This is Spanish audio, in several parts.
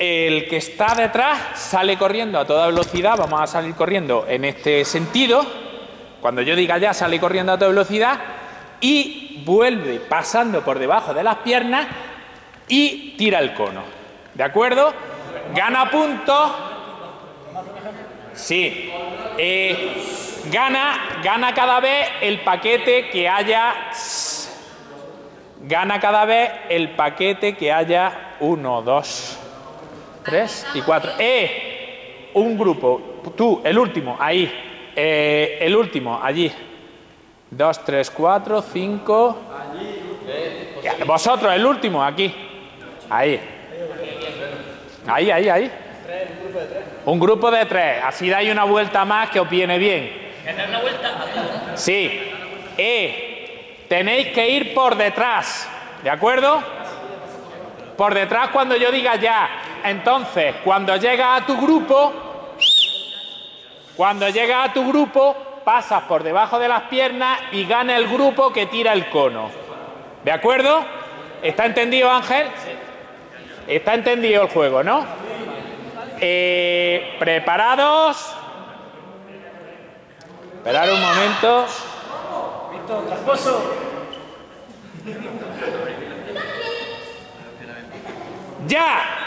el que está detrás sale corriendo a toda velocidad, vamos a salir corriendo en este sentido, cuando yo diga ya sale corriendo a toda velocidad y vuelve pasando por debajo de las piernas y tira el cono. ¿De acuerdo? Gana puntos. Sí. Eh, gana, gana cada vez el paquete que haya... Gana cada vez el paquete que haya uno, dos, tres y cuatro. ¡Eh! Un grupo. Tú, el último, ahí. Eh, el último, allí. Dos, tres, cuatro, cinco. Vosotros, el último, aquí. Ahí. Ahí, ahí, ahí. Un grupo de tres. Así dais una vuelta más que os viene bien. una vuelta Sí. Eh tenéis que ir por detrás, ¿de acuerdo? Por detrás cuando yo diga ya. Entonces, cuando llega a tu grupo, cuando llega a tu grupo, pasas por debajo de las piernas y gana el grupo que tira el cono. ¿De acuerdo? ¿Está entendido, Ángel? Está entendido el juego, ¿no? Eh, ¿Preparados? Esperar un momento. ¡Ya!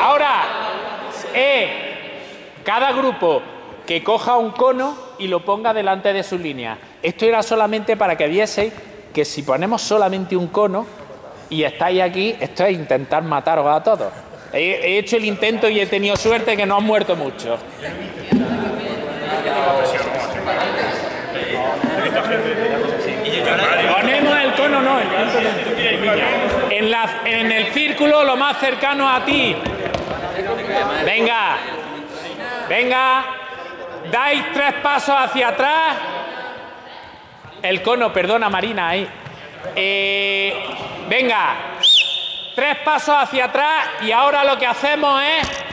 Ahora, eh, cada grupo que coja un cono y lo ponga delante de su línea. Esto era solamente para que vieseis que si ponemos solamente un cono y estáis aquí, esto es intentar mataros a todos. He, he hecho el intento y he tenido suerte que no han muerto muchos. Ponemos el cono, no, el cono no. En, la, en el círculo lo más cercano a ti. Venga, venga, dais tres pasos hacia atrás. El cono, perdona Marina, ahí. Eh, venga, tres pasos hacia atrás y ahora lo que hacemos es,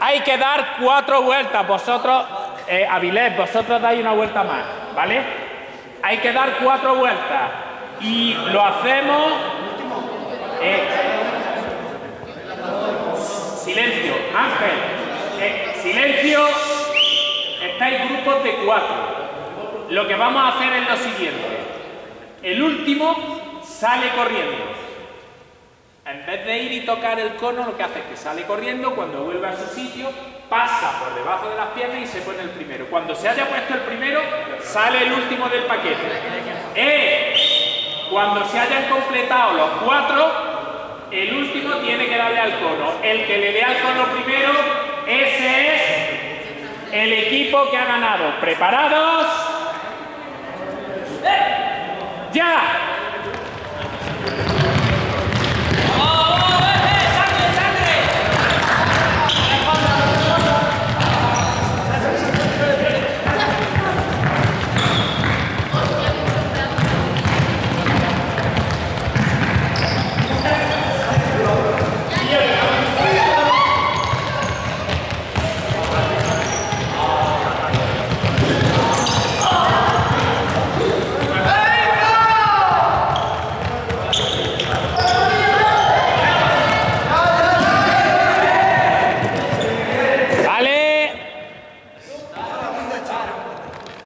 hay que dar cuatro vueltas. Vosotros, eh, Avilés, vosotros dais una vuelta más, ¿vale? Hay que dar cuatro vueltas y lo hacemos... eh, silencio, Ángel, eh, silencio, estáis grupos de cuatro. Lo que vamos a hacer es lo siguiente. El último sale corriendo. En vez de ir y tocar el cono, lo que hace es que sale corriendo, cuando vuelve a su sitio, pasa por debajo de las piernas y se pone el primero. Cuando se haya puesto el primero, sale el último del paquete. ¡Eh! Cuando se hayan completado los cuatro, el último tiene que darle al cono. El que le dé al cono primero, ese es el equipo que ha ganado. ¿Preparados? ¡Ya!